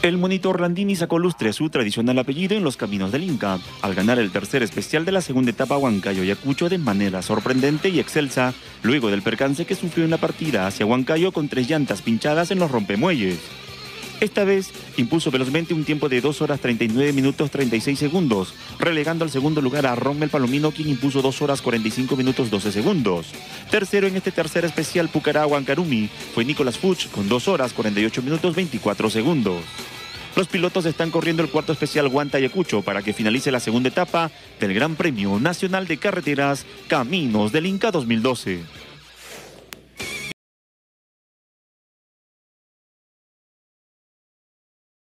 El monitor Landini sacó lustre su tradicional apellido en los caminos del Inca, al ganar el tercer especial de la segunda etapa Huancayo Ayacucho de manera sorprendente y excelsa, luego del percance que sufrió en la partida hacia Huancayo con tres llantas pinchadas en los rompemuelles. Esta vez impuso velozmente un tiempo de 2 horas 39 minutos 36 segundos, relegando al segundo lugar a Rommel Palomino, quien impuso 2 horas 45 minutos 12 segundos. Tercero en este tercer especial Pucará Huancarumi fue Nicolás Fuchs con 2 horas 48 minutos 24 segundos. Los pilotos están corriendo el cuarto especial Guanta Ayacucho para que finalice la segunda etapa del Gran Premio Nacional de Carreteras Caminos del Inca 2012.